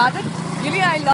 started. Really, I love